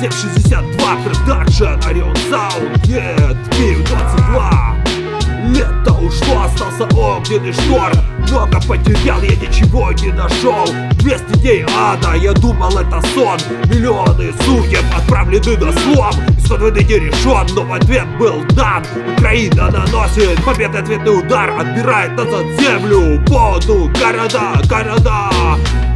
762 продакшн Орион Саунд Нет, Киев 22 Лето ушло, остался огненный шторм Много потерял, я ничего не нашел 200 дней ада, я думал это сон Миллионы судеб отправлены на слом Исход войны не решен, но ответ был дан Украина наносит победный ответный удар Отбирает назад землю, воду, города, города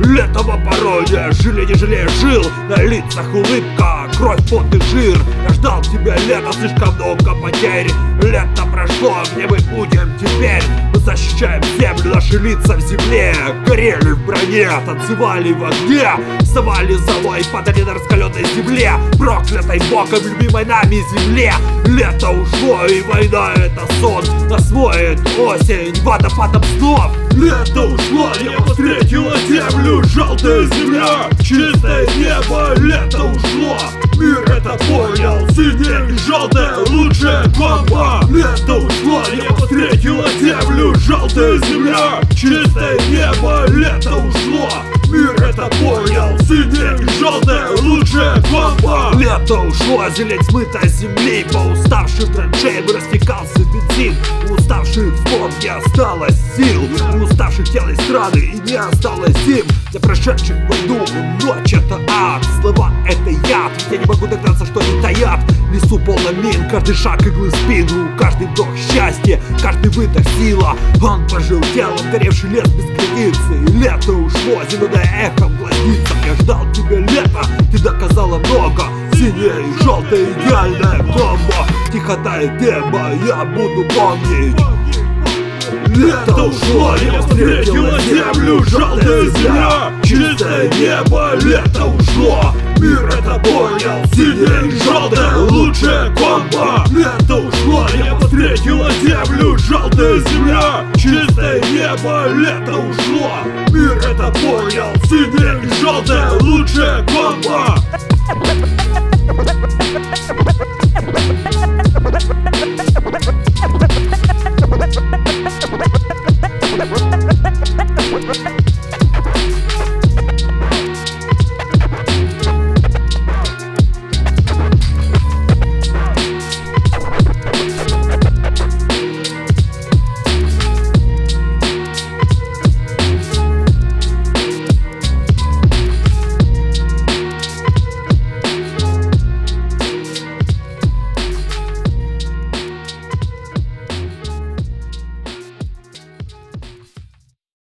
Лето в обороне, жили не жалея жил. На лицах улыбка, кровь, пот и жир. Я ждал тебя лето, слишком много потерь. Лето прошло, где мы будем теперь? Мы защищаем землю, наши лица в земле. Горели в броне, танцевали в огне. Вставали золой, падали на раскаленной земле. Проклятой богом, любимой нами земле. Лето ушло, и война это сон. Нас осень водопадом снов. Лето ушло, небо встретило землю Желтая земля, чистое небо Лето ушло, мир это понял Синее и желтое, лучшая комбо Лето ушло, небо встретило землю Желтая земля, чистое Лето ушло, зелень смыта земли По уставшим траншеям растекался бензин. У уставших вспомн не осталось сил У уставших тел и страны и не осталось зим. Для прошедших войну ночь это ад Слова это яд, я не могу догнаться, что они таят. Лесу полно мин, каждый шаг иглы в спину Каждый вдох счастье, каждый выдох сила. Он прожил телом, горевший лес без границы. И лето ушло, зеленое эхо в глазницах. Я ждал тебя лето, ты доказала много Синее и желтое идеальное комбо Тихота и небо я буду помнить. Лето ушло, небо встретило землю. Желтая земля, чистое небо Лето ушло, мир это понял Синее и желтое, лучшее комбо Лето ушло, небо встретило землю Желтая земля, чистое небо Лето ушло, мир это понял